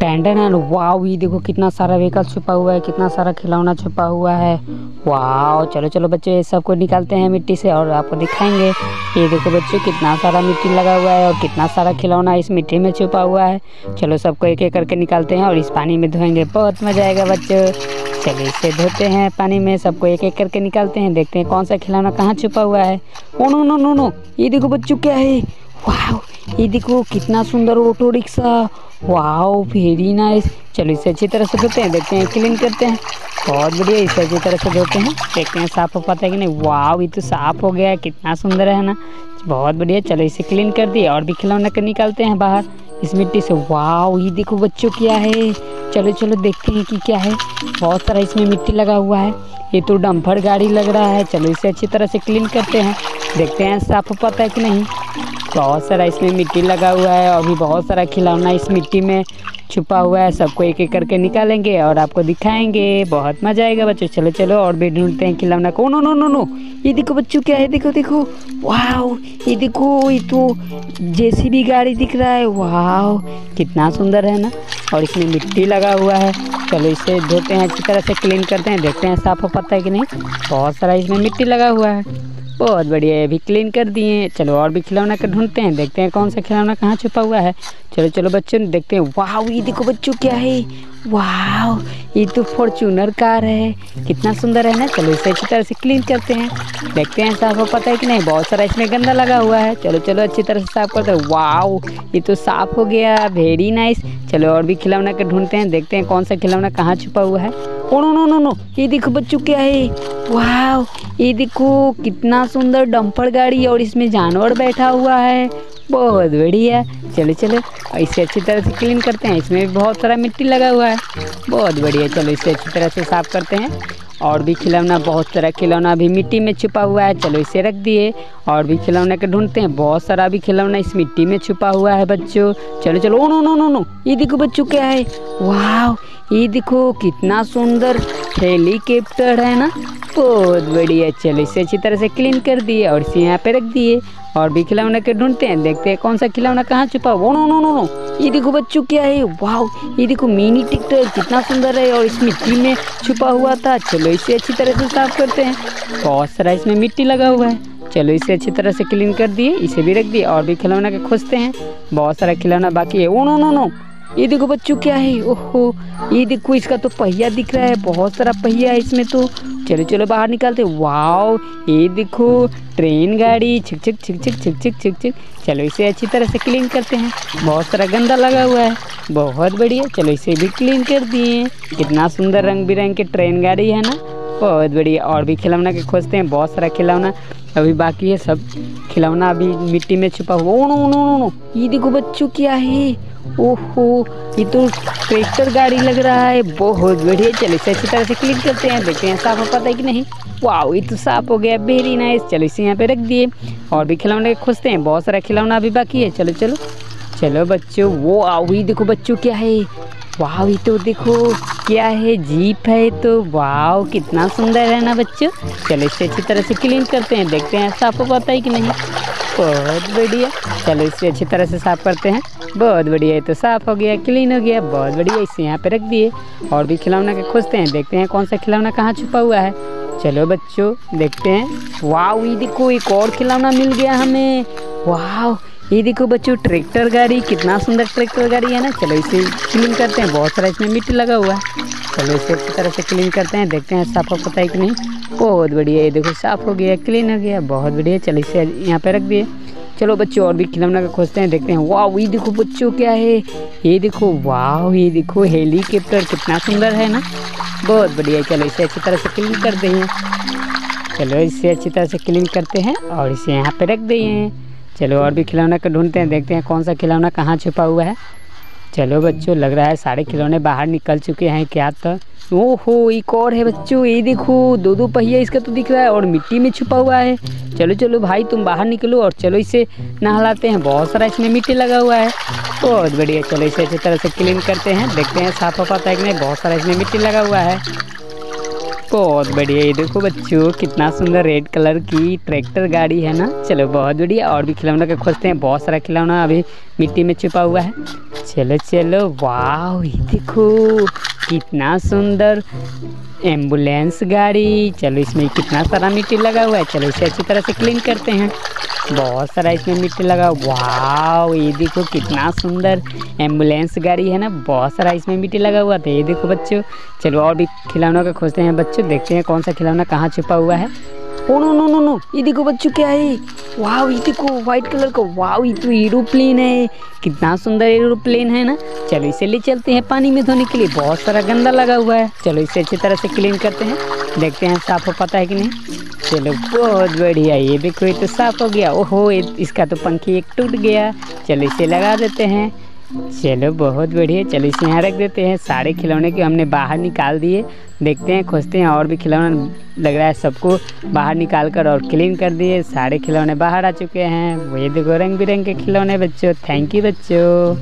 Tendon wow ये देखो कितना सारा व्हीकल छुपा हुआ है, कितना सारा खिलौना छुपा हुआ है। वाओ चलो चलो बच्चों सबको निकालते हैं मिट्टी से और आपको दिखाएँगे। ये देखो बच्चों, कितना सारा मिट्टी लगा हुआ है और कितना सारा खिलौना इस मिट्टी में छुपा हुआ है। चलो, सबको एक एक करके निकालते हैं और इस पानी में धोएँगे। बहुत मज़ा आएगा बच्चों। चलिए, इसे धोते हैं पानी में, सबको एक एक करके निकालते हैं। देखते हैं कौन सा खिलौना कहाँ छुपा हुआ है। Oh no no no no ये देखो बच्चों, क्या है? वाह ये देखो, कितना सुंदर auto rickshaw wow very nice चलो, इसे अच्छी तरह से धोते हैं, देखते हैं क्लीन करते हैं। बहुत बढ़िया, इसे अच्छी तरह से धोते हैं। देखते हैं, साफ़ हो पाता है कि नहीं। वाओ ये तो साफ़ हो गया है, कितना सुंदर है ना। बहुत बढ़िया, चलो, इसे क्लीन कर दिए, और भी खिलौना कर निकालते हैं बाहर, इस मिट्टी से। वाओ ये देखो, बच्चों, क्या है। चलो चलो, देखते हैं कि क्या है। बहुत सारा इसमें मिट्टी लगा हुआ है। ये तो डम्फर गाड़ी लग रहा है। चलो, इसे अच्छी तरह से क्लीन करते हैं। देखते हैं, साफ़ हो पाता है कि नहीं। बहुत सारा इसमें मिट्टी लगा हुआ है और भी बहुत सारा खिलौना इस मिट्टी में छुपा हुआ है। सबको एक एक करके निकालेंगे और आपको दिखाएँगे। बहुत मज़ा आएगा बच्चों। चलो चलो और भी ढूंढते हैं खिलौना। को नो नो नो नो। ये देखो बच्चों क्या है। देखो देखो। वाह ये देखो, ये तो जेसीबी गाड़ी दिख रहा है। वाह कितना सुंदर है ना? और इसमें मिट्टी लगा हुआ है। चलो, इसे धोते हैं, अच्छी तरह से क्लीन करते हैं। देखते हैं साफ़ हो पाता है कि नहीं। बहुत सारा इसमें मिट्टी लगा हुआ है। बहुत बढ़िया, ये भी क्लीन कर दिए। चलो और भी खिलौना कर ढूंढते हैं, देखते हैं कौन सा खिलौना कहाँ छुपा हुआ है। चलो चलो बच्चों, देखते हैं। वाह ये देखो बच्चों, क्या है। वाह ये तो फॉर्चूनर कार है। कितना सुंदर है ना? चलो इसे अच्छी तरह से क्लीन करते हैं। देखते हैं साफ़ हो पता है कि नहीं? बहुत सारा इसमें गंदा लगा हुआ है। चलो चलो अच्छी तरह से साफ़ करते हैं। वाह ये तो साफ़ हो गया। वेरी नाइस चलो और भी खिलौना के ढूंढते हैं। देखते हैं कौन सा खिलौना कहाँ छुपा हुआ है। Oh, no no no no, ये देखो बच्चों क्या है। वाह ये देखो कितना सुंदर डंपर गाड़ी और इसमें जानवर बैठा हुआ है। बहुत बढ़िया। चलो चलो, इसे अच्छी तरह से क्लीन करते हैं। इसमें भी बहुत सारा मिट्टी लगा हुआ है। बहुत बढ़िया। चलो, इसे अच्छी तरह से साफ़ करते हैं। और भी खिलौना, बहुत सारा खिलौना अभी मिट्टी में छुपा हुआ है। चलो, इसे रख दिए। और भी खिलौना के ढूंढते हैं। बहुत सारा अभी खिलौना इस मिट्टी में छुपा हुआ है, बच्चों। चलो चलो oh no no no no. ये देखो, बच्चों, क्या है? वाह ये देखो, कितना सुंदर हेलीकॉप्टर है ना? बहुत बढ़िया। चलो, इसे अच्छी तरह से क्लीन कर दिए और इसे यहाँ पे रख दिए। और भी खिलौना के ढूंढते हैं, देखते हैं कौन सा खिलौना कहाँ छुपा। वो नो नो नो नो ये देखो बच्चों क्या है। वाह ये देखो मिनी टिकटर कितना सुंदर है। और इस मिट्टी में छुपा हुआ था। चलो, इसे अच्छी तरह से साफ़ करते हैं। बहुत सारा इसमें मिट्टी लगा हुआ है। चलो, इसे अच्छी तरह से क्लीन कर दिए, इसे भी रख दिए और भी खिलौना के खोजते हैं। बहुत सारा खिलौना बाकी है। ओ नो नो नो ये देखो बच्चों क्या है। ओहो, ये देखो, इसका तो पहिया दिख रहा है। बहुत सारा पहिया है इसमें तो। चलो चलो बाहर निकालते। वाओ, ये देखो, ट्रेन गाड़ी, छिक छिक छिक छिक छिक छिक छिक छिक। चलो, इसे अच्छी तरह से क्लीन करते हैं। बहुत सारा गंदा लगा हुआ है। बहुत बढ़िया। चलो, इसे भी क्लीन कर दिए। कितना सुंदर रंग बिरंग की ट्रेन गाड़ी है ना। बहुत बढ़िया। और भी खिलौना के खोजते हैं। बहुत सारा खिलौना। अभी बाकी है सब। खिलौना अभी मिट्टी में छुपा हुआ। Oh no no no no. ये देखो बच्चों क्या है। ओहो, ये तो ट्रैक्टर गाड़ी लग रहा है। बहुत बढ़िया। चलो इसे अच्छी तरह से क्लिक करते हैं। देखते हैं साफ़ हो पाता है कि नहीं। वाह ये तो साफ़ हो गया। वेरी नाइस चलो इसे यहाँ पे रख दिए। और भी खिलौने खोजते हैं। बहुत सारा खिलौना अभी बाकी है। चलो चलो। चलो बच्चों, वो आओ। ये देखो बच्चों क्या है। वाह, ये तो देखो, क्या है, जीप है तो। वाह, कितना सुंदर है ना बच्चों। चलो इसे अच्छी तरह से क्लीन करते हैं, देखते हैं साफ़ हो पाता है कि नहीं। बहुत बढ़िया। चलो इसे अच्छी तरह से साफ़ करते हैं। बहुत बढ़िया, ये तो साफ़ हो गया क्लीन हो गया। बहुत बढ़िया, इसे यहाँ पे रख दिए। और भी खिलौना के खोजते हैं, देखते हैं कौन सा खिलौना कहाँ छुपा हुआ है। चलो बच्चों, देखते हैं। वाह, ये देखो, एक और खिलौना मिल गया हमें। वाह ये देखो बच्चों, ट्रैक्टर गाड़ी, कितना सुंदर ट्रैक्टर गाड़ी है ना। चलो इसे क्लीन करते हैं, बहुत सारा इसमें मिट्टी लगा हुआ है। चलो इसे अच्छी तरह से क्लीन करते हैं, देखते हैं साफ़ पता है कि नहीं। बहुत बढ़िया, ये देखो साफ़ हो गया क्लीन हो गया, बहुत बढ़िया। चलो इसे यहाँ पे रख दिए। चलो बच्चों, और भी खिलौना का खोजते हैं, देखते हैं। वाह, ये देखो बच्चों क्या है। ये देखो, वाह, ये देखो हेलीकॉप्टर, कितना सुंदर है ना। बहुत बढ़िया, चलो इसे अच्छी तरह से क्लीन कर दें चलो इसे अच्छी तरह से क्लीन करते हैं, और इसे यहाँ पे रख दिए चलो और भी खिलौना का ढूंढते हैं, देखते हैं कौन सा खिलौना कहाँ छुपा हुआ है। चलो बच्चों, लग रहा है सारे खिलौने बाहर निकल चुके हैं क्या तो। ओहो, एक और है बच्चों, ये देखो दो दो पहिया इसका तो दिख रहा है और मिट्टी में छुपा हुआ है। चलो चलो भाई, तुम बाहर निकलो और चलो इसे नहलाते हैं, बहुत सारा इसमें मिट्टी लगा हुआ है। बहुत बढ़िया, चलो इसे अच्छी तरह से क्लीन करते हैं, देखते हैं साफ़ हो पाता है कि नहीं बहुत सारा इसमें मिट्टी लगा हुआ है। बहुत बढ़िया। ये देखो बच्चों, कितना सुंदर रेड कलर की ट्रैक्टर गाड़ी है ना। चलो, बहुत बढ़िया। और भी खिलौना का खोजते हैं। बहुत सारा खिलौना अभी मिट्टी में छुपा हुआ है। चलो चलो। वाह देखो। कितना सुंदर एंबुलेंस गाड़ी। चलो इसमें कितना सारा मिट्टी लगा हुआ है। चलो इसे अच्छी तरह से क्लीन करते हैं। बहुत सारा इसमें मिट्टी लगा वाह ये देखो कितना सुंदर एंबुलेंस गाड़ी है ना। बहुत सारा इसमें मिट्टी लगा हुआ था ये देखो बच्चों, चलो और भी खिलौनों का खोजते हैं बच्चों। देखते हैं कौन सा खिलौना कहाँ छुपा हुआ है। Oh no no no no क्या है? वाह ये देखो व्हाइट कलर का वाह ये तो एरोप्लेन है। कितना सुंदर एरोप्लेन है ना? चलो इसे ले चलते हैं पानी में धोने के लिए। बहुत सारा गंदा लगा हुआ है। चलो इसे अच्छी तरह से क्लीन करते हैं। देखते हैं साफ़ हो पाता है कि नहीं। चलो, बहुत बढ़िया। ये देखो ये तो साफ़ हो गया। ओहो इसका तो पंखी एक टूट गया। चलो इसे लगा देते हैं। चलो, बहुत बढ़िया। चलो, इसे यहाँ रख देते हैं। सारे खिलौने के हमने बाहर निकाल दिए। देखते हैं, खोजते हैं, और भी खिलौना लग रहा है सबको बाहर निकाल कर और क्लीन कर दिए। सारे खिलौने बाहर आ चुके हैं। वही देखो रंग बिरंग के खिलौने बच्चों। थैंक यू बच्चों।